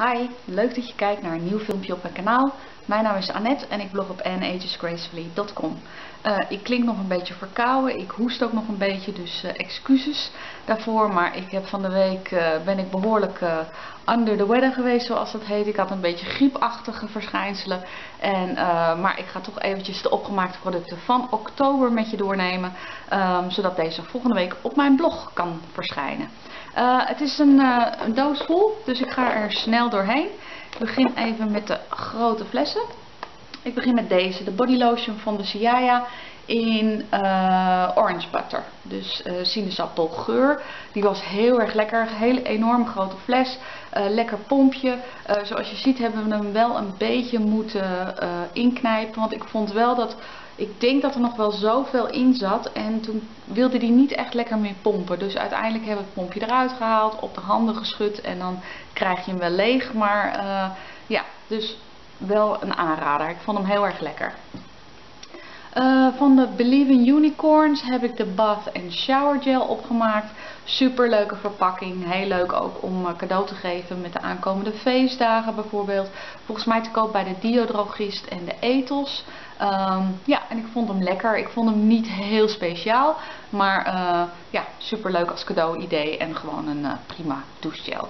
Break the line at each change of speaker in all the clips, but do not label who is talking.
Hi, leuk dat je kijkt naar een nieuw filmpje op mijn kanaal. Mijn naam is Annette en ik blog op anagesgracefully.com. Uh, ik klink nog een beetje verkouden, ik hoest ook nog een beetje, dus uh, excuses daarvoor. Maar ik heb van de week, uh, ben ik behoorlijk under the weather geweest zoals dat heet. Ik had een beetje griepachtige verschijnselen. En, maar ik ga toch eventjes de opgemaakte producten van oktober met je doornemen. Um, zodat deze volgende week op mijn blog kan verschijnen. Uh, het is een, uh, een, doos vol, dus ik ga er snel doorheen. Ik begin even met de grote flessen. Ik begin met deze, de body lotion van de Siaya in uh, orange butter. Dus sinaasappelgeur. Die was heel erg lekker. Hele enorm grote fles. lekker pompje. zoals je ziet hebben we hem wel een beetje moeten inknijpen. Want ik vond wel dat ik denk dat er nog wel zoveel in zat en toen wilde die niet echt lekker meer pompen. Dus uiteindelijk hebben we het pompje eruit gehaald, op de handen geschud en dan krijg je hem wel leeg. Maar ja, dus wel een aanrader. Ik vond hem heel erg lekker. Uh, van de Believe in Unicorns heb ik de Bath and Shower Gel opgemaakt. Super leuke verpakking. Heel leuk ook om uh, cadeau te geven met de aankomende feestdagen bijvoorbeeld. Volgens mij te koop bij de Diodrogist en de Ethos. Um, ja, en ik vond hem lekker. Ik vond hem niet heel speciaal. Maar uh, ja, super leuk als cadeau idee. En gewoon een prima douchegel.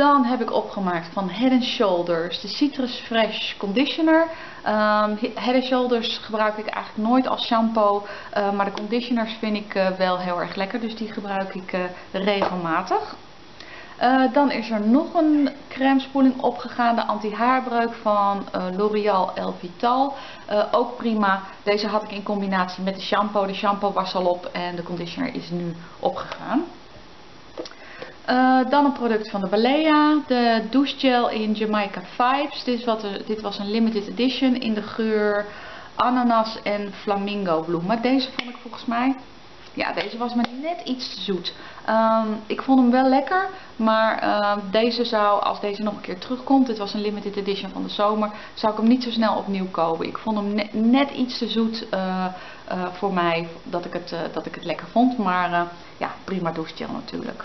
Dan heb ik opgemaakt van Head Shoulders de Citrus Fresh Conditioner. Um, Head Shoulders gebruik ik eigenlijk nooit als shampoo. Uh, maar de conditioners vind ik uh, wel heel erg lekker. Dus die gebruik ik uh, regelmatig. dan is er nog een crème spoeling opgegaan. De anti-haarbreuk van L'Oreal El Vital. ook prima. Deze had ik in combinatie met de shampoo. De shampoo was al op en de conditioner is nu opgegaan. Uh, dan een product van de Balea, de douchegel in Jamaica Vibes. Dit, wat er, dit was een limited edition in de geur ananas en flamingo bloemen. Deze vond ik volgens mij, ja deze was me net iets te zoet. Um, ik vond hem wel lekker, maar uh, deze zou, als deze nog een keer terugkomt, dit was een limited edition van de zomer, zou ik hem niet zo snel opnieuw kopen. Ik vond hem net, iets te zoet uh, voor mij, dat ik het, dat ik het lekker vond. Maar ja, prima douchegel natuurlijk.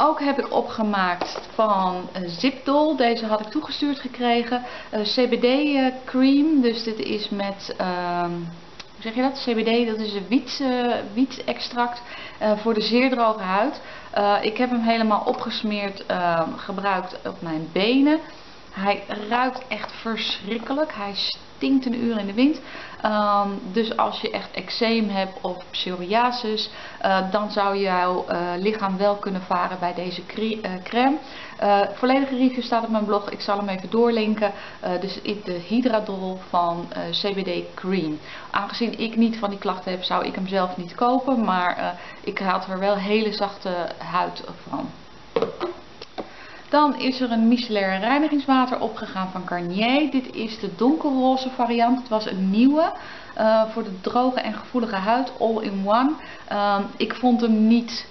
Ook heb ik opgemaakt van Zipdol. Deze had ik toegestuurd gekregen. Uh, CBD uh, cream. Dus dit is met... Uh, hoe zeg je dat? CBD, dat is een wiet, uh, wietextract voor de zeer droge huid. Ik heb hem helemaal opgesmeerd ehm, gebruikt op mijn benen. Hij ruikt echt verschrikkelijk. Hij stinkt een uur in de wind. Um, dus als je echt eczeem hebt of psoriasis, uh, dan zou jouw uh, lichaam wel kunnen varen bij deze uh, crème. volledige review staat op mijn blog. Ik zal hem even doorlinken. dus de Hydradol van CBD Cream. Aangezien ik niet van die klachten heb, zou ik hem zelf niet kopen. Maar ik had er wel hele zachte huid van. Dan is er een micellair reinigingswater opgegaan van Garnier. Dit is de donkerroze variant. Het was een nieuwe uh, voor de droge en gevoelige huid. All in one. Uh, ik vond hem niet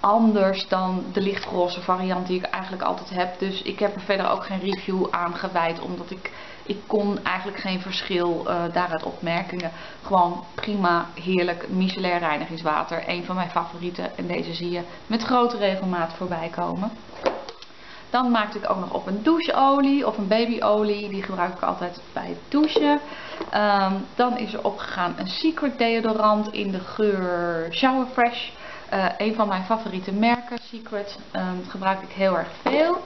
anders dan de lichtroze variant die ik eigenlijk altijd heb. Dus ik heb er verder ook geen review aan gewijd. Omdat ik, ik kon eigenlijk geen verschil uh, daaruit opmerkingen. Gewoon prima, heerlijk micellair reinigingswater. Een van mijn favorieten. En deze zie je met grote regelmaat voorbij komen. Dan maakte ik ook nog op een doucheolie of een babyolie. Die gebruik ik altijd bij het douchen. Um, dan is er opgegaan een Secret deodorant in de geur Shower Fresh. Uh, een van mijn favoriete merken, Secret. Um, gebruik ik heel erg veel.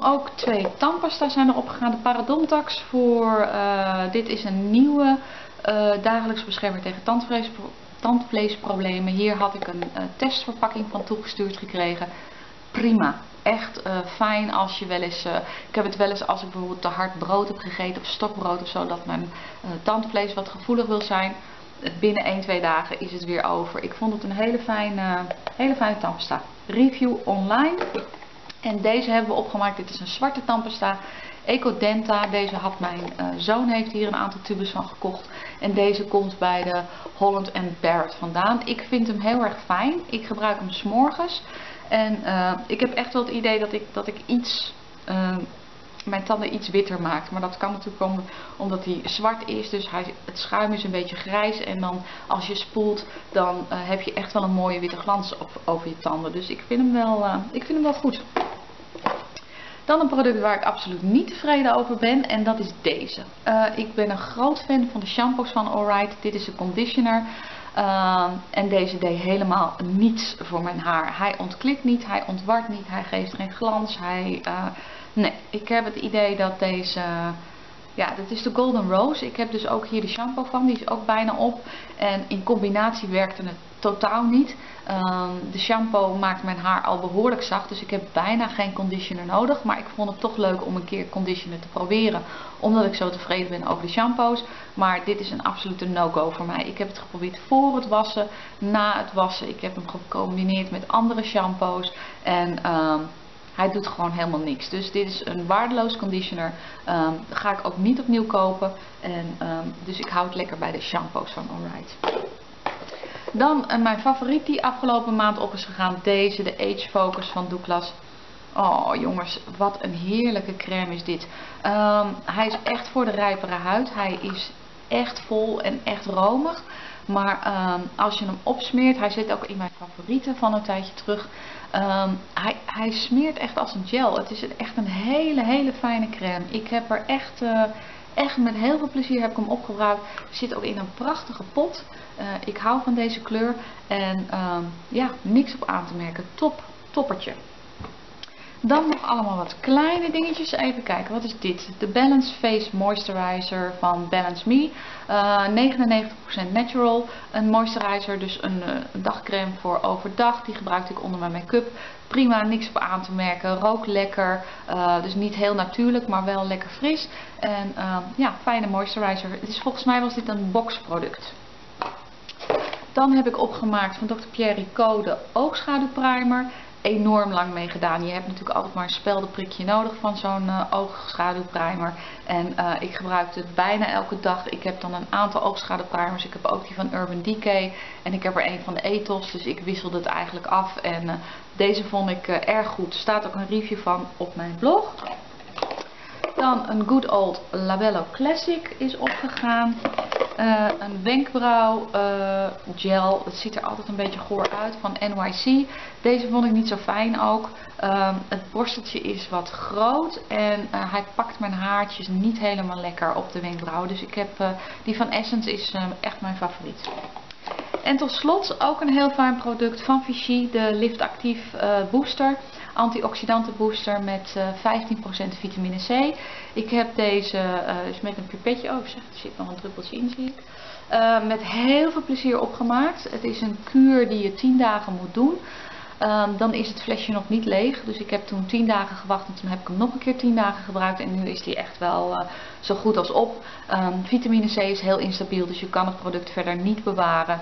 Ook twee tandpasta zijn er opgegaan. De Parodontax voor, uh, dit is een nieuwe uh, dagelijks beschermer tegen tandvlees, tandvleesproblemen. Hier had ik een testverpakking van toegestuurd gekregen. Prima echt uh, fijn als je wel eens, uh, ik heb het wel eens als ik bijvoorbeeld te hard brood heb gegeten of stokbrood of zo, dat mijn uh, tandvlees wat gevoelig wil zijn. Binnen 1, 2 dagen is het weer over. Ik vond het een hele fijne, hele fijne tandpasta. Review online. En deze hebben we opgemaakt. Dit is een zwarte tandpasta. Ecodenta. Deze had mijn zoon heeft hier een aantal tubes van gekocht. En deze komt bij de Holland Barrett vandaan. Ik vind hem heel erg fijn. Ik gebruik hem s'morgens. En uh, ik heb echt wel het idee dat ik, dat ik iets uh, mijn tanden iets witter maakt. Maar dat kan natuurlijk komen omdat hij zwart is. Dus hij, het schuim is een beetje grijs. En dan als je spoelt, dan uh, heb je echt wel een mooie witte glans op, over je tanden. Dus ik vind hem wel, ik vind hem wel goed. Dan een product waar ik absoluut niet tevreden over ben. En dat is deze. Ik ben een groot fan van de shampoos van Alright. Dit is een conditioner. Uh, en deze deed helemaal niets voor mijn haar. Hij ontklikt niet, hij ontwart niet, hij geeft geen glans. Hij, uh, nee, ik heb het idee dat deze... Ja, dat is de Golden Rose. Ik heb dus ook hier de shampoo van. Die is ook bijna op. En in combinatie werkte het totaal niet. Ehm, de shampoo maakt mijn haar al behoorlijk zacht. Dus ik heb bijna geen conditioner nodig. Maar ik vond het toch leuk om een keer conditioner te proberen. Omdat ik zo tevreden ben over de shampoos. Maar dit is een absolute no-go voor mij. Ik heb het geprobeerd voor het wassen, na het wassen. Ik heb hem gecombineerd met andere shampoos. En... Um, hij doet gewoon helemaal niks. Dus dit is een waardeloos conditioner. Um, ga ik ook niet opnieuw kopen. En, dus ik houd lekker bij de shampoos van Alright. Dan uh, mijn favoriet die afgelopen maand op is gegaan. Deze, de Age Focus van Douglas. Oh jongens, wat een heerlijke crème is dit. Um, hij is echt voor de rijpere huid. Hij is echt vol en echt romig. Maar um, als je hem opsmeert, hij zit ook in mijn favorieten van een tijdje terug. Um, hij, hij smeert echt als een gel. Het is echt een hele, hele fijne crème. Ik heb er echt, uh, echt met heel veel plezier heb ik hem opgebruikt. Zit ook in een prachtige pot. Uh, ik hou van deze kleur. En um, ja, niks op aan te merken. Top, toppertje. Dan nog allemaal wat kleine dingetjes. Even kijken, wat is dit? De Balance Face Moisturizer van Balance Me. Uh, 99% natural. Een moisturizer, dus een, uh, dagcreme voor overdag. Die gebruikte ik onder mijn make-up. Prima, niks op aan te merken. Rook lekker. Uh, dus niet heel natuurlijk, maar wel lekker fris. En ja, fijne moisturizer. Het is, volgens mij was dit een boxproduct. Dan heb ik opgemaakt van Dr. Pierre Ricot de oogschaduwprimer enorm lang mee gedaan. Je hebt natuurlijk altijd maar een speldenprikje nodig van zo'n uh, oogschaduwprimer. En uh, ik gebruik het bijna elke dag. Ik heb dan een aantal oogschaduwprimers. Ik heb ook die van Urban Decay. En ik heb er een van de Ethos. Dus ik wisselde het eigenlijk af. En uh, deze vond ik erg goed. Er staat ook een review van op mijn blog. Dan een Good Old Labello Classic is opgegaan. Uh, een wenkbrauw uh, gel. Het ziet er altijd een beetje goor uit van NYC. Deze vond ik niet zo fijn ook. Uh, het borsteltje is wat groot en uh, hij pakt mijn haartjes niet helemaal lekker op de wenkbrauw. Dus ik heb die van Essence is echt mijn favoriet. En tot slot ook een heel fijn product van Vichy, de Lift Actief Booster antioxidantenbooster met uh, eh, 15% vitamine C. Ik heb deze uh, dus met een pipetje, oh er zit nog een druppeltje in zie ik. Uh, met heel veel plezier opgemaakt. Het is een kuur die je 10 dagen moet doen. Um, dan is het flesje nog niet leeg. Dus ik heb toen 10 dagen gewacht en toen heb ik hem nog een keer 10 dagen gebruikt. En nu is die echt wel zo goed als op. Um, vitamine C is heel instabiel, dus je kan het product verder niet bewaren.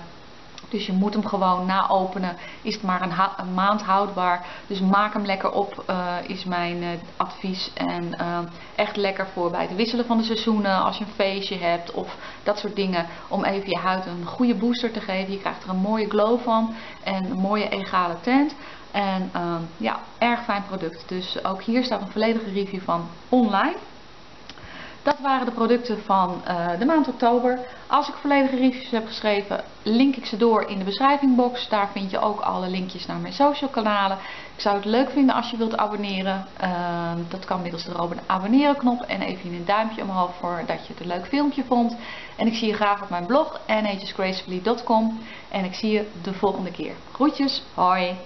Dus je moet hem gewoon na openen. Is het maar een, maand houdbaar. Dus maak hem lekker op uh, is mijn uh, advies. En uh, echt lekker voor bij het wisselen van de seizoenen. Als je een feestje hebt of dat soort dingen. Om even je huid een goede booster te geven. Je krijgt er een mooie glow van. En een mooie egale tint. En ja, erg fijn product. Dus ook hier staat een volledige review van online. Dat waren de producten van uh, de maand oktober. Als ik volledige reviews heb geschreven, link ik ze door in de beschrijvingbox. Daar vind je ook alle linkjes naar mijn social kanalen. Ik zou het leuk vinden als je wilt abonneren. Uh, dat kan middels de abonneren knop. En even een duimpje omhoog voor dat je het een leuk filmpje vond. En ik zie je graag op mijn blog nhsgracefully.com. En ik zie je de volgende keer. Groetjes, hoi!